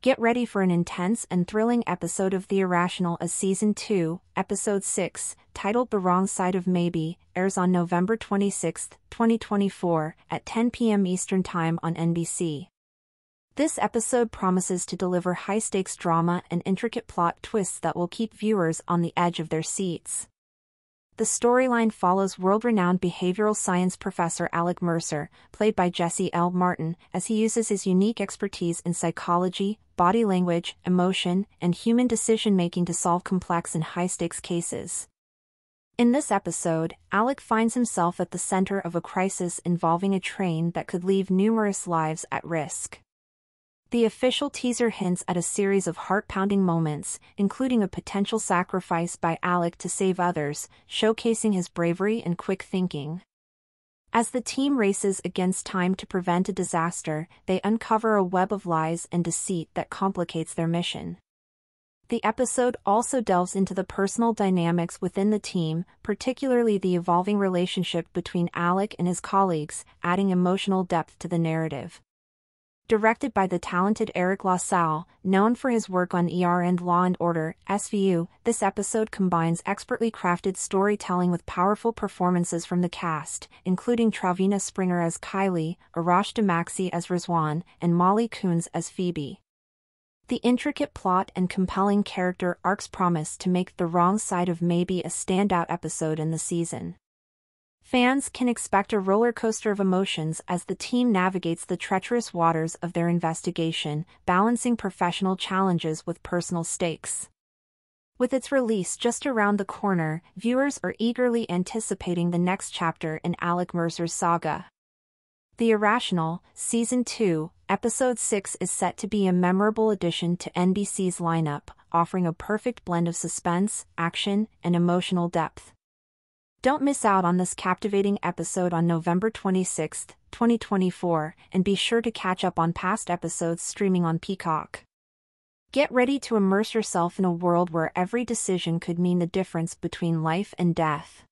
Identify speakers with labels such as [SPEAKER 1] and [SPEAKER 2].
[SPEAKER 1] Get ready for an intense and thrilling episode of The Irrational as Season 2, Episode 6, titled The Wrong Side of Maybe, airs on November 26, 2024, at 10 p.m. Eastern Time on NBC. This episode promises to deliver high stakes drama and intricate plot twists that will keep viewers on the edge of their seats. The storyline follows world renowned behavioral science professor Alec Mercer, played by Jesse L. Martin, as he uses his unique expertise in psychology, body language, emotion, and human decision making to solve complex and high stakes cases. In this episode, Alec finds himself at the center of a crisis involving a train that could leave numerous lives at risk. The official teaser hints at a series of heart-pounding moments, including a potential sacrifice by Alec to save others, showcasing his bravery and quick thinking. As the team races against time to prevent a disaster, they uncover a web of lies and deceit that complicates their mission. The episode also delves into the personal dynamics within the team, particularly the evolving relationship between Alec and his colleagues, adding emotional depth to the narrative. Directed by the talented Eric LaSalle, known for his work on ER and Law and Order, SVU, this episode combines expertly crafted storytelling with powerful performances from the cast, including Travina Springer as Kylie, Arash DeMaxi as Rizwan, and Molly Kunz as Phoebe. The intricate plot and compelling character arcs promise to make The Wrong Side of Maybe a standout episode in the season. Fans can expect a roller coaster of emotions as the team navigates the treacherous waters of their investigation, balancing professional challenges with personal stakes. With its release just around the corner, viewers are eagerly anticipating the next chapter in Alec Mercer's saga. The Irrational, Season 2, Episode 6 is set to be a memorable addition to NBC's lineup, offering a perfect blend of suspense, action, and emotional depth. Don't miss out on this captivating episode on November 26, 2024, and be sure to catch up on past episodes streaming on Peacock. Get ready to immerse yourself in a world where every decision could mean the difference between life and death.